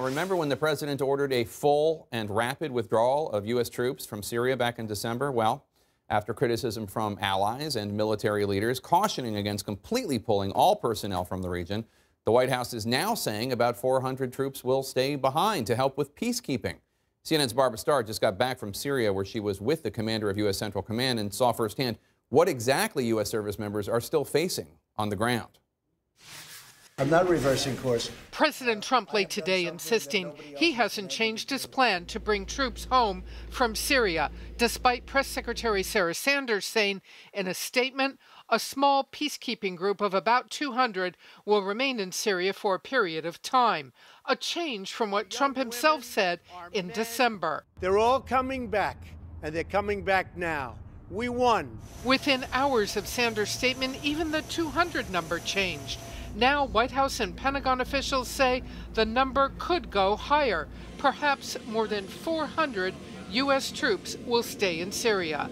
Remember when the president ordered a full and rapid withdrawal of U.S. troops from Syria back in December? Well, after criticism from allies and military leaders cautioning against completely pulling all personnel from the region, the White House is now saying about 400 troops will stay behind to help with peacekeeping. CNN's Barbara Starr just got back from Syria, where she was with the commander of U.S. Central Command and saw firsthand what exactly U.S. service members are still facing on the ground. I'm not reversing course. President Trump late today insisting he hasn't changed his plan to bring troops home from Syria, despite Press Secretary Sarah Sanders saying in a statement a small peacekeeping group of about 200 will remain in Syria for a period of time, a change from what Trump himself said in December. They're all coming back, and they're coming back now. We won. Within hours of Sanders' statement, even the 200 number changed. Now, White House and Pentagon officials say the number could go higher. Perhaps more than 400 U.S. troops will stay in Syria.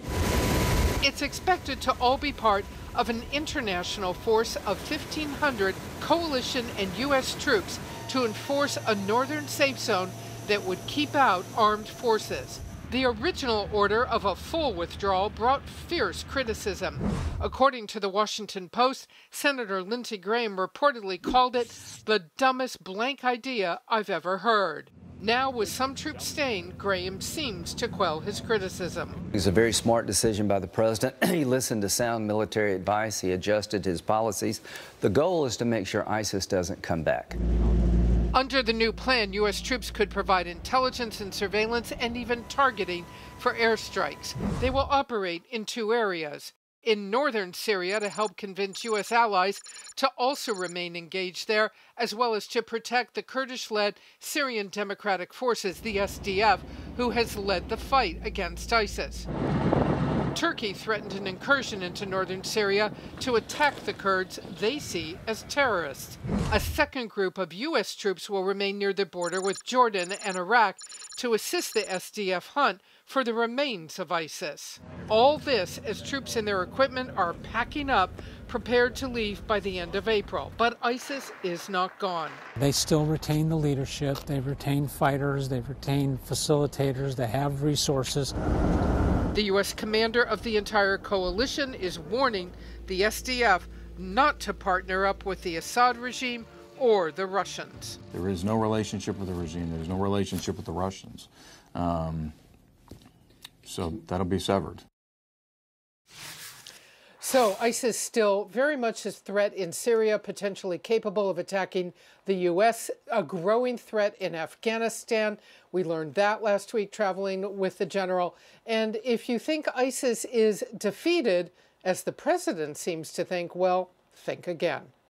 It's expected to all be part of an international force of 1,500 coalition and U.S. troops to enforce a northern safe zone that would keep out armed forces. The original order of a full withdrawal brought fierce criticism. According to the Washington Post, Senator Lindsey Graham reportedly called it the dumbest blank idea I've ever heard. Now, with some troops staying, Graham seems to quell his criticism. It was a very smart decision by the president. he listened to sound military advice, he adjusted his policies. The goal is to make sure ISIS doesn't come back. Under the new plan, U.S. troops could provide intelligence and surveillance and even targeting for airstrikes. They will operate in two areas in northern Syria to help convince U.S. allies to also remain engaged there, as well as to protect the Kurdish led Syrian Democratic Forces, the SDF, who has led the fight against ISIS. Turkey threatened an incursion into northern Syria to attack the Kurds they see as terrorists. A second group of U.S. troops will remain near the border with Jordan and Iraq to assist the SDF hunt for the remains of ISIS. All this as troops and their equipment are packing up, prepared to leave by the end of April. But ISIS is not gone. They still retain the leadership, they retain fighters, they retain facilitators, they have resources. The U.S. commander of the entire coalition is warning the SDF not to partner up with the Assad regime or the Russians. There is no relationship with the regime. There's no relationship with the Russians. Um, so that'll be severed. So ISIS still very much a threat in Syria, potentially capable of attacking the U.S., a growing threat in Afghanistan. We learned that last week traveling with the general. And if you think ISIS is defeated, as the president seems to think, well, think again.